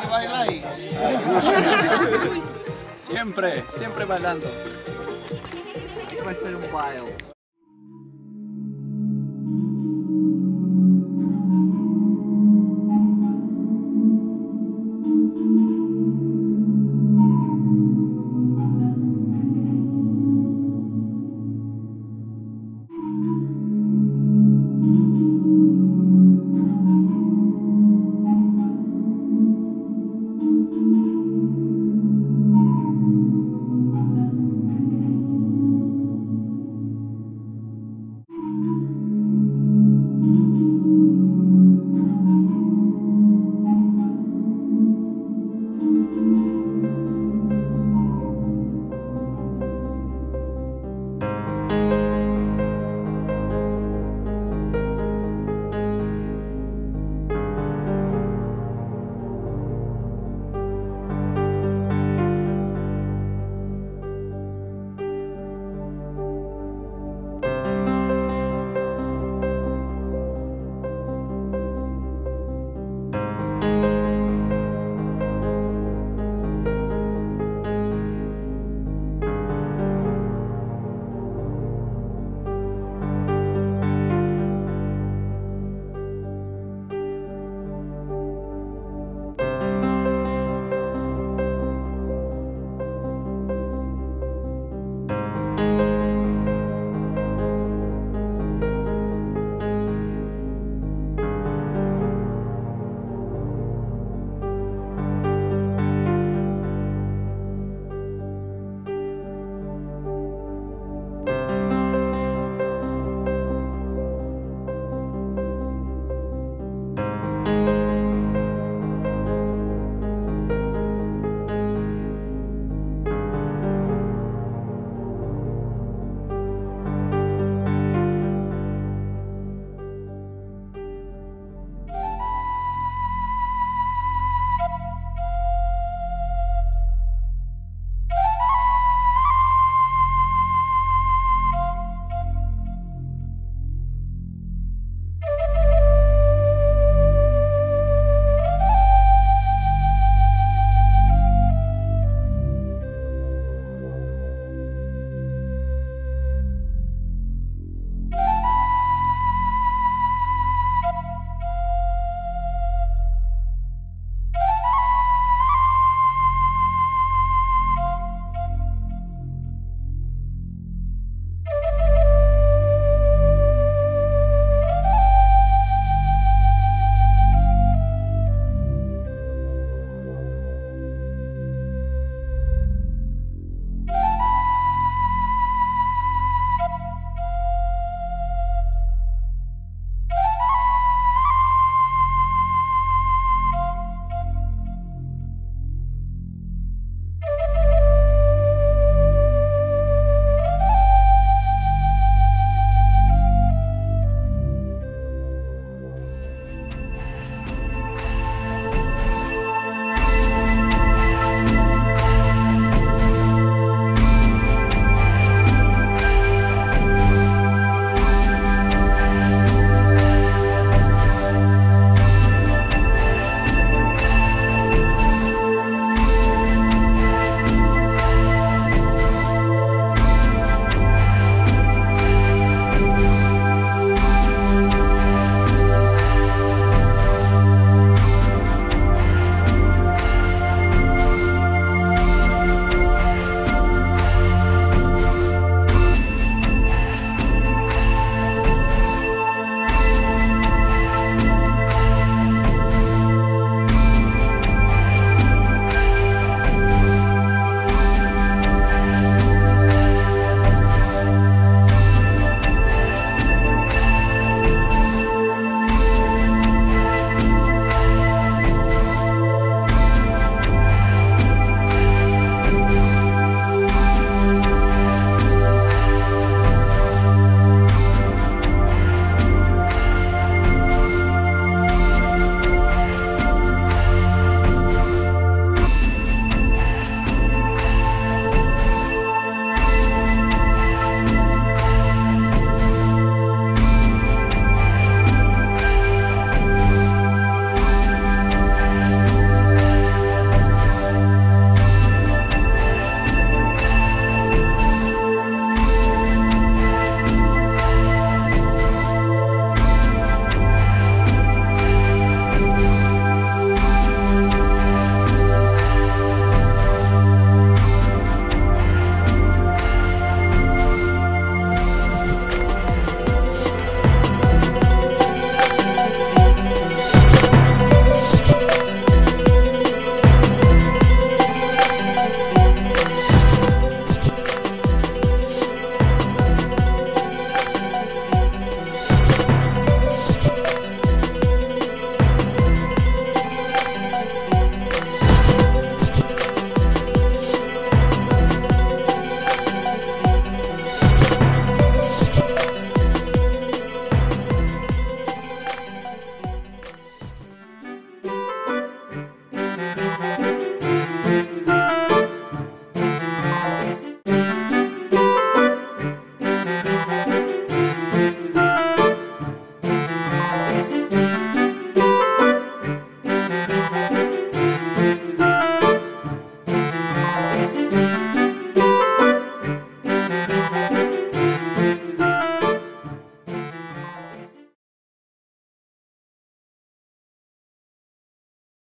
si bailáis. Siempre, siempre bailando. Va a ser un baile.